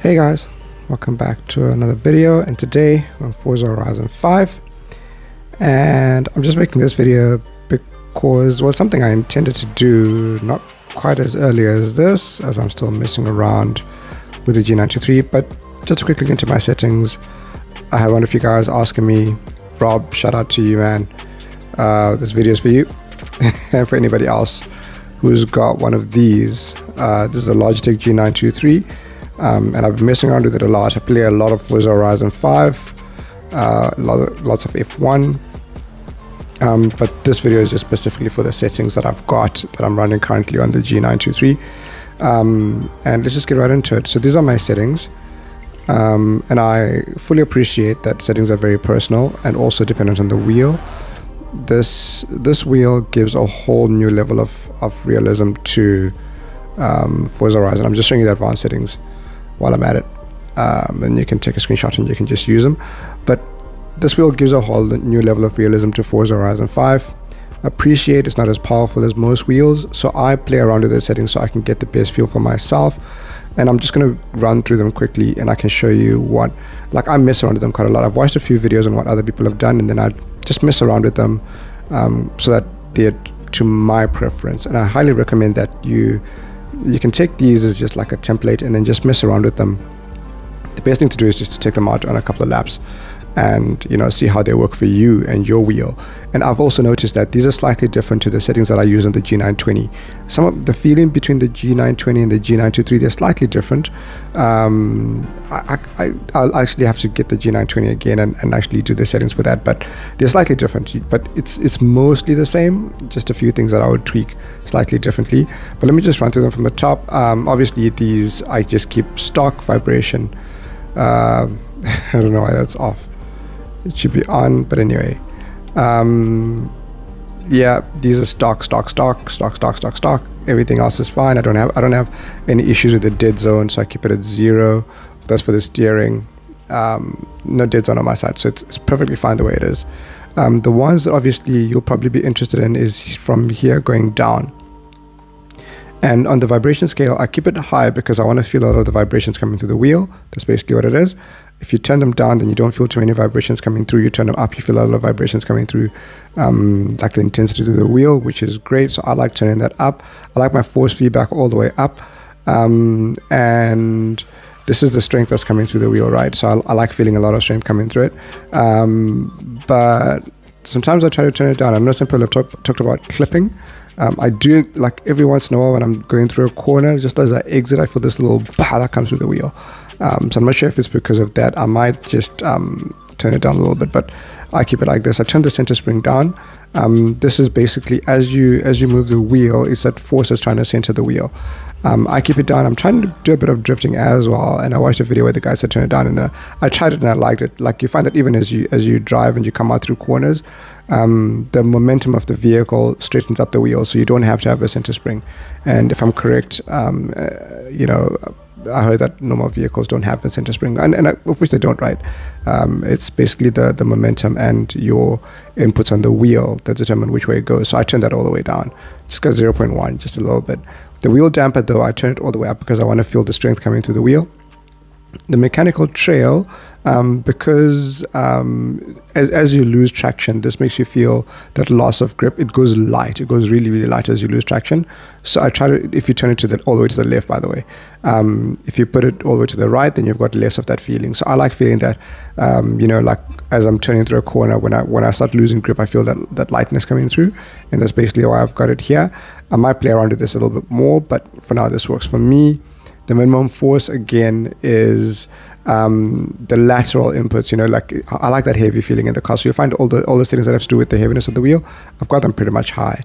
Hey guys, welcome back to another video and today on Forza Horizon 5 and I'm just making this video because well something I intended to do not quite as early as this as I'm still messing around with the G923 but just to quickly into my settings I had one of you guys asking me Rob shout out to you man. Uh, this video is for you and for anybody else who's got one of these. Uh, this is a Logitech G923 um, and I've been messing around with it a lot. I play a lot of Forza Horizon 5, uh, lots of F1, um, but this video is just specifically for the settings that I've got that I'm running currently on the G923. Um, and let's just get right into it. So these are my settings. Um, and I fully appreciate that settings are very personal and also dependent on the wheel. This this wheel gives a whole new level of, of realism to um, Forza Horizon. I'm just showing you the advanced settings while I'm at it. Um, and you can take a screenshot and you can just use them. But this wheel gives a whole new level of realism to Forza Horizon 5. Appreciate it's not as powerful as most wheels, so I play around with the settings so I can get the best feel for myself. And I'm just going to run through them quickly and I can show you what, like I mess around with them quite a lot. I've watched a few videos on what other people have done and then I just mess around with them um, so that they're to my preference. And I highly recommend that you you can take these as just like a template and then just mess around with them. The best thing to do is just to take them out on a couple of laps and you know see how they work for you and your wheel. And I've also noticed that these are slightly different to the settings that I use on the G920 some of the feeling between the G920 and the G923 they're slightly different. Um, I, I, I'll actually have to get the G920 again and, and actually do the settings for that but they're slightly different. But it's it's mostly the same just a few things that I would tweak slightly differently. But let me just run through them from the top. Um, obviously these I just keep stock vibration. Uh, I don't know why that's off it should be on but anyway um, yeah these are stock stock stock stock stock stock stock. Everything else is fine. I don't have i don't have any issues with the dead zone so i keep it at zero. That's for the steering. Um, no dead zone on my side so it's, it's perfectly fine the way it is. Um, the ones that obviously you'll probably be interested in is from here going down. And on the vibration scale, I keep it high because I want to feel a lot of the vibrations coming through the wheel. That's basically what it is. If you turn them down, then you don't feel too many vibrations coming through. You turn them up, you feel a lot of vibrations coming through, um, like the intensity through the wheel, which is great. So I like turning that up. I like my force feedback all the way up. Um, and this is the strength that's coming through the wheel, right? So I, I like feeling a lot of strength coming through it. Um, but sometimes I try to turn it down. I know some people have talk, talked about clipping. Um, I do like every once in a while when I'm going through a corner, just as I exit, I feel this little bah that comes through the wheel. Um, so I'm not sure if it's because of that. I might just um, turn it down a little bit, but I keep it like this. I turn the center spring down. Um, this is basically as you as you move the wheel, it's that force is trying to center the wheel. Um, I keep it down. I'm trying to do a bit of drifting as well. And I watched a video where the guy said turn it down, and uh, I tried it and I liked it. Like you find that even as you as you drive and you come out through corners, um, the momentum of the vehicle straightens up the wheel, so you don't have to have a center spring. And if I'm correct, um, uh, you know. I heard that normal vehicles don't have the center spring, and, and of which they don't, right? Um, it's basically the, the momentum and your inputs on the wheel that determine which way it goes. So I turned that all the way down, just got 0.1, just a little bit. The wheel damper though, I turn it all the way up because I want to feel the strength coming through the wheel. The mechanical trail, um, because um, as, as, you lose traction, this makes you feel that loss of grip. It goes light. It goes really, really light as you lose traction. So I try to, if you turn it to the, all the way to the left, by the way, um, if you put it all the way to the right, then you've got less of that feeling. So I like feeling that, um, you know, like as I'm turning through a corner, when I when I start losing grip, I feel that that lightness coming through, and that's basically why I've got it here. I might play around with this a little bit more, but for now, this works for me. The minimum force again is um, the lateral inputs. You know, like I like that heavy feeling in the car. So you find all the all the settings that have to do with the heaviness of the wheel. I've got them pretty much high.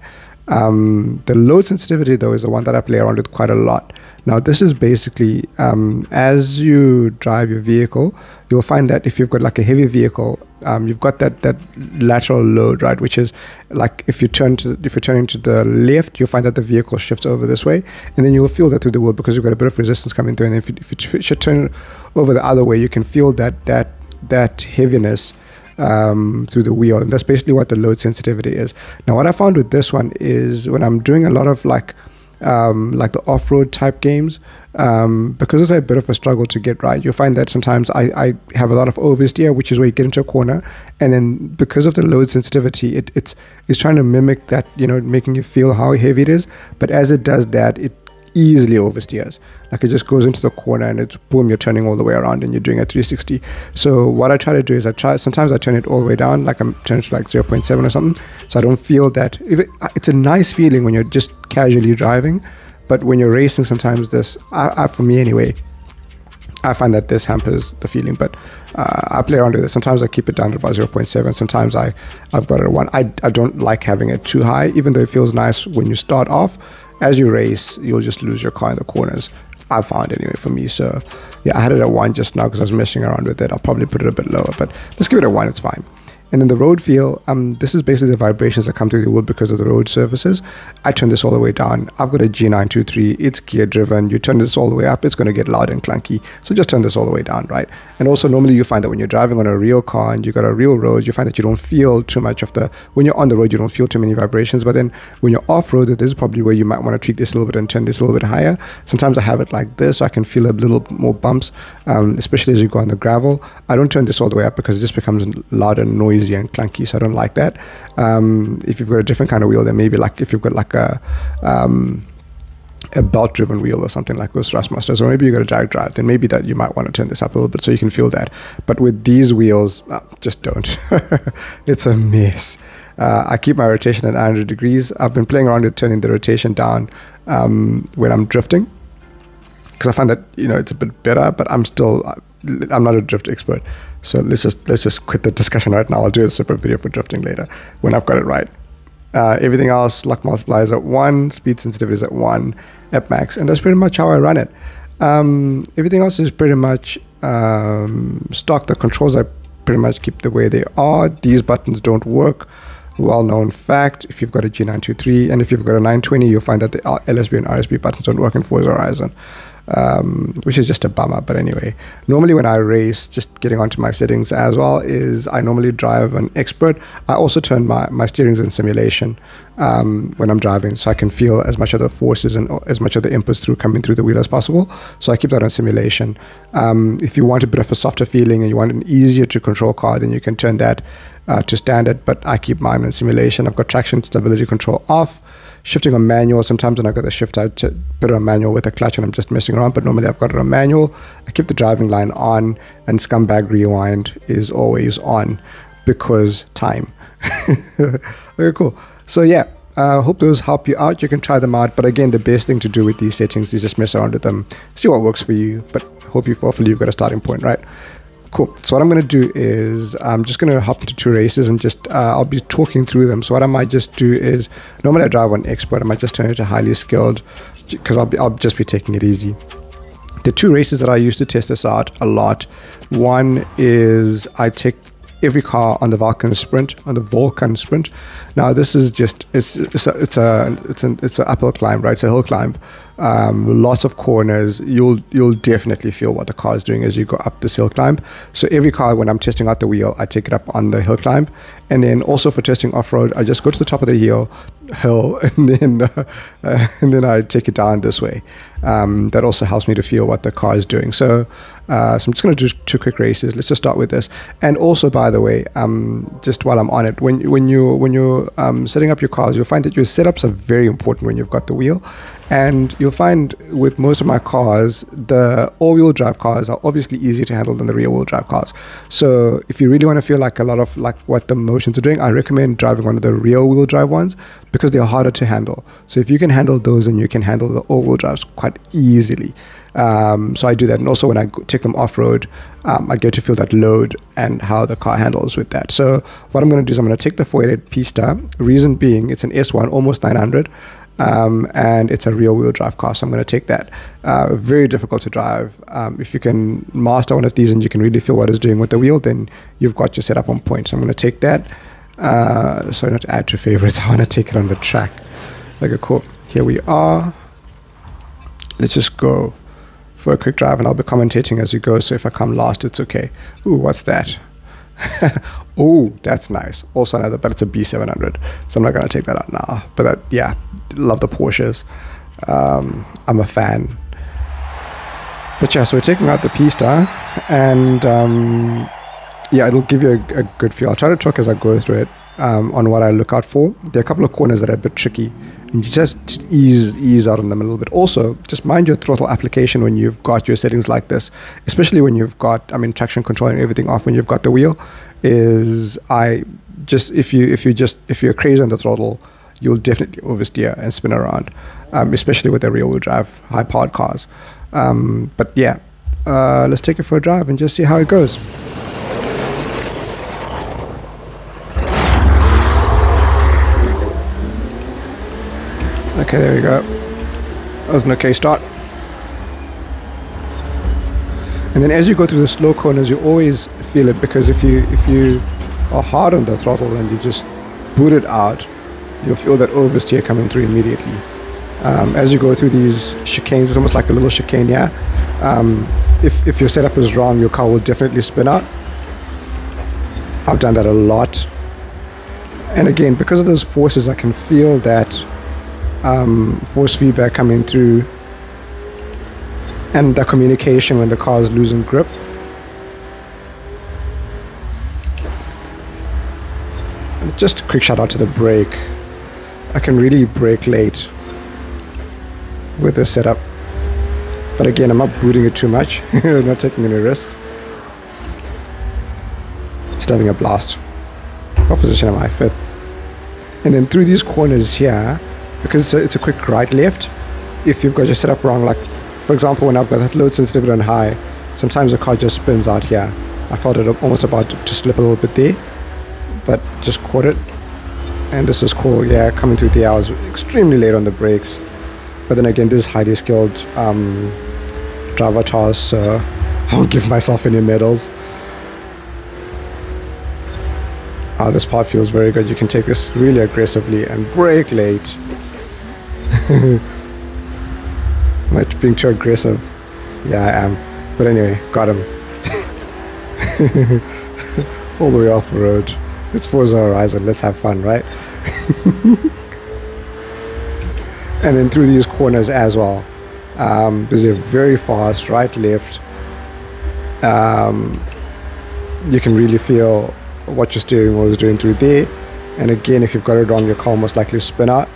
Um, the load sensitivity though is the one that I play around with quite a lot. Now this is basically um, as you drive your vehicle, you'll find that if you've got like a heavy vehicle, um, you've got that that lateral load, right? Which is like if you turn to if you're turning to the left, you'll find that the vehicle shifts over this way, and then you'll feel that through the wheel because you've got a bit of resistance coming through. And if you, if you should turn over the other way, you can feel that that that heaviness um, through the wheel. And that's basically what the load sensitivity is. Now, what I found with this one is when I'm doing a lot of like um, like the off-road type games, um, because it's a bit of a struggle to get right. You'll find that sometimes I, I have a lot of oversteer, which is where you get into a corner, and then because of the load sensitivity, it, it's it's trying to mimic that, you know, making you feel how heavy it is. But as it does that, it easily oversteers. Like it just goes into the corner and it's boom, you're turning all the way around and you're doing a 360. So what I try to do is I try, sometimes I turn it all the way down, like I'm turning to like 0.7 or something. So I don't feel that, it, it's a nice feeling when you're just casually driving. But when you're racing, sometimes this, I, I, for me anyway, I find that this hampers the feeling, but uh, I play around with it. Sometimes I keep it down to about 0.7. Sometimes I, I've got it at 1. I, I don't like having it too high, even though it feels nice when you start off as you race, you'll just lose your car in the corners. I found anyway for me. So yeah, I had it at one just now because I was messing around with it. I'll probably put it a bit lower, but let's give it a one. It's fine. And then the road feel, um, this is basically the vibrations that come through the wood because of the road surfaces. I turn this all the way down. I've got a G923, it's gear driven. You turn this all the way up, it's going to get loud and clunky. So just turn this all the way down, right? And also normally you find that when you're driving on a real car and you've got a real road, you find that you don't feel too much of the, when you're on the road, you don't feel too many vibrations. But then when you're off road, this is probably where you might want to tweak this a little bit and turn this a little bit higher. Sometimes I have it like this, so I can feel a little more bumps, um, especially as you go on the gravel. I don't turn this all the way up because it just becomes loud and noisy and clunky. So I don't like that. Um, if you've got a different kind of wheel, then maybe like if you've got like a um, a belt driven wheel or something like those Thrustmasters, or maybe you've got a direct drive, then maybe that you might want to turn this up a little bit so you can feel that. But with these wheels, uh, just don't. it's a mess. Uh, I keep my rotation at 900 degrees. I've been playing around with turning the rotation down um, when I'm drifting because I find that you know it's a bit better, but I'm still I'm not a drift expert. So let's just let's just quit the discussion right now. I'll do a separate video for drifting later when I've got it right. Uh, everything else, luck multiplier is at one, speed sensitivity is at one, at max, and that's pretty much how I run it. Um, everything else is pretty much um, stock. The controls I pretty much keep the way they are. These buttons don't work. Well known fact. If you've got a G923 and if you've got a 920, you'll find that the LSB and RSB buttons don't work in Forza Horizon um, which is just a bummer. But anyway, normally when I race, just getting onto my settings as well, is I normally drive an expert. I also turn my, my steerings in simulation um, when I'm driving so I can feel as much of the forces and as much of the inputs through coming through the wheel as possible. So I keep that on simulation. Um, if you want a bit of a softer feeling and you want an easier to control car, then you can turn that uh, to standard, but I keep mine in simulation. I've got traction stability control off shifting on manual. Sometimes when I got the shift, I put it on manual with a clutch and I'm just messing around. But normally I've got it on manual. I keep the driving line on, and scumbag rewind is always on because time. Very cool. So yeah, I uh, hope those help you out. You can try them out. But again, the best thing to do with these settings is just mess around with them, see what works for you. But hope you hopefully you've got a starting point, right? Cool. So what I'm going to do is I'm just going to hop into two races and just uh, I'll be talking through them. So what I might just do is normally I drive on expert. I might just turn it to highly skilled because I'll be, I'll just be taking it easy. The two races that I use to test this out a lot. One is I take every car on the Vulcan Sprint, on the Vulcan Sprint. Now this is just it's it's a it's a it's an it's an uphill climb, right? It's a hill climb. Um, lots of corners. You'll you'll definitely feel what the car is doing as you go up this hill climb. So every car, when I'm testing out the wheel, I take it up on the hill climb, and then also for testing off road, I just go to the top of the hill, hill, and then uh, and then I take it down this way. Um, that also helps me to feel what the car is doing. So uh, so I'm just going to do two quick races. Let's just start with this. And also, by the way, um, just while I'm on it, when when you when you're um, setting up your cars, you'll find that your setups are very important when you've got the wheel. And you'll find with most of my cars, the all-wheel drive cars are obviously easier to handle than the rear-wheel drive cars. So if you really want to feel like a lot of like what the motions are doing, I recommend driving one of the rear-wheel drive ones because they're harder to handle. So if you can handle those, and you can handle the all-wheel drives quite easily. Um, so I do that, and also when I take them off road, um, I get to feel that load and how the car handles with that. So what I'm going to do is I'm going to take the 488 Pista. Reason being, it's an S1, almost 900. Um, and it's a real wheel drive car, so I'm going to take that. Uh, very difficult to drive. Um, if you can master one of these and you can really feel what it's doing with the wheel, then you've got your setup on point. So I'm going to take that. Uh, sorry, not to add to favorites. I want to take it on the track. Okay, cool. Here we are. Let's just go for a quick drive and I'll be commentating as you go. So if I come last, it's okay. Ooh, what's that? oh, that's nice. Also another, but it's a B700, so I'm not gonna take that out now. But that, yeah, love the Porsches. Um, I'm a fan. But yeah, so we're taking out the Pista, and um, yeah, it'll give you a, a, good feel. I'll try to talk as I go through it um, on what I look out for. There are a couple of corners that are a bit tricky, and you just ease ease out on them a little bit. Also, just mind your throttle application when you've got your settings like this, especially when you've got, I mean, traction control and everything off when you've got the wheel. Is I just if you if you just if you're crazy on the throttle, you'll definitely oversteer and spin around, um, especially with the rear-wheel drive high-powered cars. Um, but yeah, uh, let's take it for a drive and just see how it goes. Okay, there we go. That was an okay start. And then as you go through the slow corners, you always feel it because if you if you are hard on the throttle and you just boot it out, you'll feel that oversteer coming through immediately um, as you go through these chicanes, it's almost like a little chicane here. Um, if, if your setup is wrong, your car will definitely spin out. I've done that a lot. And again, because of those forces, I can feel that um, force feedback coming through and the communication when the car is losing grip. Just a quick shout out to the brake. I can really brake late with this setup. But again, I'm not booting it too much. Not taking any risks. Just having a blast. What position am I? Fifth. And then through these corners here, because it's a, it's a quick right left, if you've got your setup wrong, like for example, when I've got load sensitivity on high, sometimes the car just spins out here. I felt it almost about to slip a little bit there, but just caught it. And this is cool, yeah, coming through there, I was extremely late on the brakes. But then again, this is highly skilled um, driver task, so I won't give myself any medals. Uh, this part feels very good. You can take this really aggressively and brake late. Am I being too aggressive? Yeah, I am. But anyway, got him. All the way off the road. It's Forza Horizon. Let's have fun, right? and then through these corners as well. Um, there's a very fast right left. Um, you can really feel what your steering wheel is doing through there. And again, if you've got it wrong, your car most likely spin out.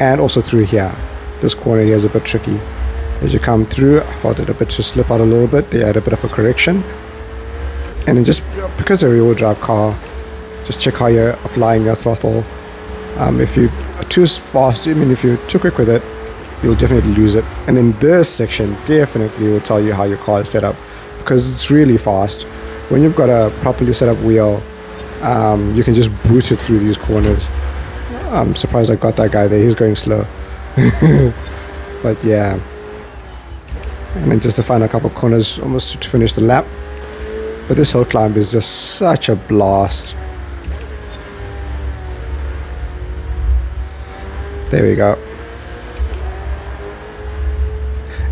And also through here. This corner here is a bit tricky. As you come through, I felt it a bit to slip out a little bit. They had a bit of a correction. And then just because it's a rear-wheel drive car, just check how you're applying your throttle. Um, if you are too fast, I mean, if you're too quick with it, you'll definitely lose it. And then this section definitely will tell you how your car is set up because it's really fast. When you've got a properly set up wheel, um, you can just boot it through these corners. I'm surprised I got that guy there. He's going slow. but yeah. And then just to find a couple corners almost to finish the lap. But this whole climb is just such a blast. There we go.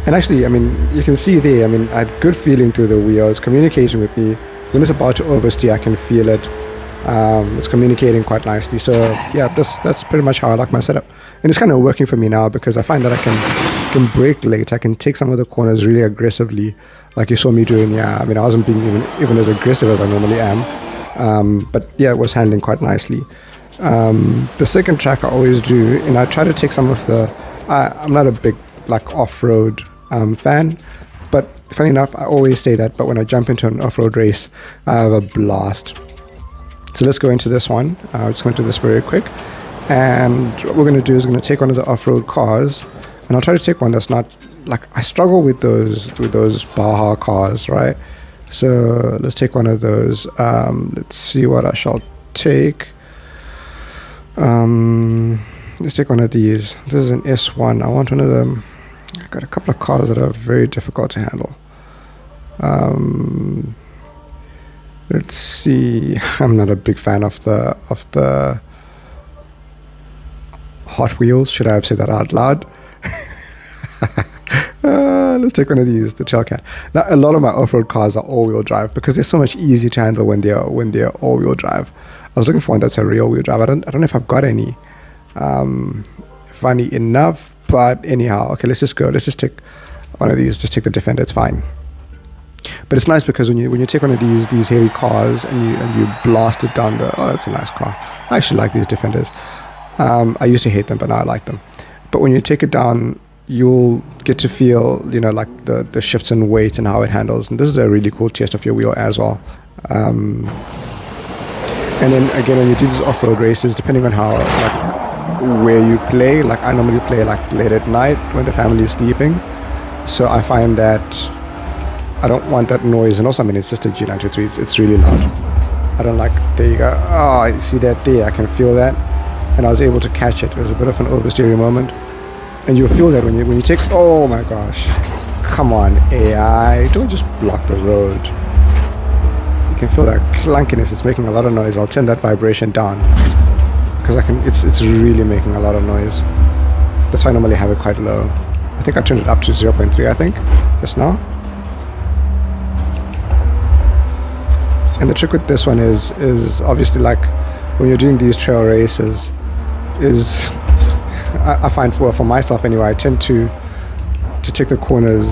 And actually, I mean, you can see there, I mean, I had good feeling through the wheel. It's communicating with me. When it's about to oversteer, I can feel it. Um, it's communicating quite nicely. So yeah, that's that's pretty much how I like my setup. And it's kind of working for me now because I find that I can can brake late. I can take some of the corners really aggressively, like you saw me doing. Yeah, I mean, I wasn't being even even as aggressive as I normally am. Um, but yeah, it was handling quite nicely. Um, the second track I always do, and I try to take some of the. I, I'm not a big like off-road um, fan, but funny enough, I always say that. But when I jump into an off-road race, I have a blast. So let's go into this one. Uh, I'm just going to do this very quick, and what we're going to do is going to take one of the off-road cars, and I'll try to take one that's not like I struggle with those with those Baja cars, right? So let's take one of those. Um, let's see what I shall take. Um, let's take one of these. This is an S1. I want one of them. I've got a couple of cars that are very difficult to handle. Um, let's see. I'm not a big fan of the of the Hot Wheels. Should I have said that out loud? uh, let's take one of these, the Trailcat. Now, a lot of my off-road cars are all-wheel drive because they're so much easier to handle when they're when they're all-wheel drive. I was looking for one that's a real-wheel drive. I don't I don't know if I've got any. Um, funny enough, but anyhow, okay, let's just go. Let's just take one of these. Just take the Defender. It's fine. But it's nice because when you when you take one of these these heavy cars and you and you blast it down the oh that's a nice car. I actually like these Defenders. Um, I used to hate them, but now I like them. But when you take it down, you'll get to feel you know like the the shifts in weight and how it handles. And this is a really cool test of your wheel as well. Um, and then again, when you do these off-road races, depending on how like where you play, like I normally play like late at night when the family is sleeping. So I find that I don't want that noise. And also, I mean, it's just a G923. It's, it's really loud. I don't like, there you go. Oh, you see that there? I can feel that. And I was able to catch it. It was a bit of an oversteering moment. And you'll feel that when you, when you take, oh my gosh. Come on, AI. Don't just block the road. You can feel that clunkiness. It's making a lot of noise. I'll turn that vibration down. Because I can, it's, it's really making a lot of noise. That's why I normally have it quite low. I think I turned it up to 0.3, I think, just now. And the trick with this one is is obviously like when you're doing these trail races, is I, I find for for myself anyway, I tend to to take the corners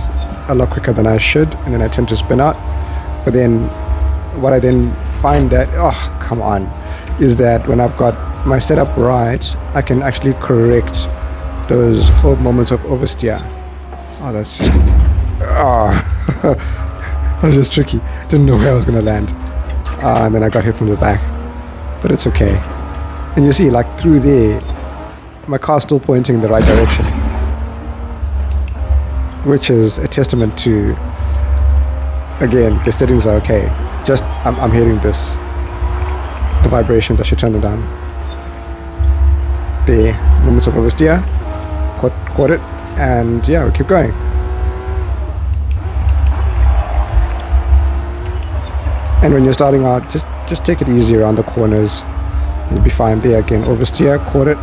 a lot quicker than I should, and then I tend to spin out. But then what I then find that oh come on, is that when I've got my setup right, I can actually correct those moments of oversteer. Oh, that's just oh, that was just tricky. Didn't know where I was gonna land uh, and then I got hit from the back. But it's okay. And you see, like through there, my car's still pointing in the right direction. Which is a testament to, again, the settings are okay. Just, I'm, I'm hearing this. The vibrations, I should turn them down. The moments of oversteer, caught, caught it, and yeah, we keep going. And when you're starting out, just just take it easy around the corners. You'll be fine there again. Oversteer, caught it.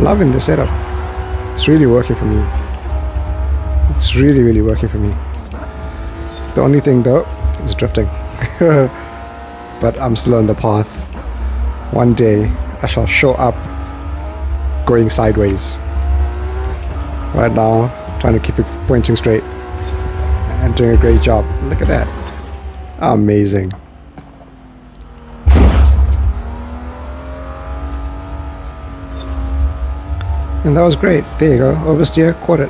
Loving the setup. It's really working for me. It's really, really working for me. The only thing though is drifting. but I'm still on the path. One day I shall show up going sideways. Right now, trying to keep it pointing straight and doing a great job. Look at that. Amazing. And that was great. There you go. Oversteer, caught it.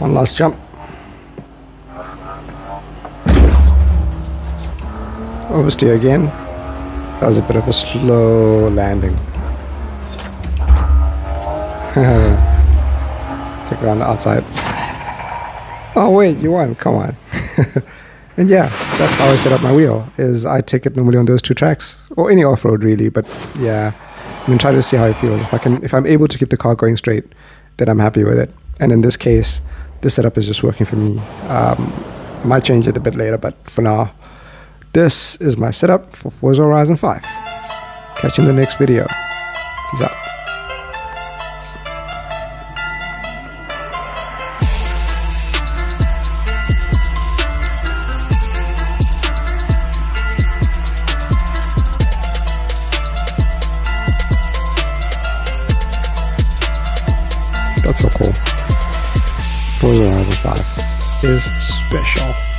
One last jump. Oversteer again. That was a bit of a slow landing. Take around the outside. Oh wait, you won. Come on. and yeah, that's how I set up my wheel. Is I take it normally on those two tracks or any off road really. But yeah, I mean, try to see how it feels. If I can, if I'm able to keep the car going straight, then I'm happy with it. And in this case, this setup is just working for me. Um, I might change it a bit later, but for now, this is my setup for Forza Horizon 5. Catch you in the next video. Peace out. Is special.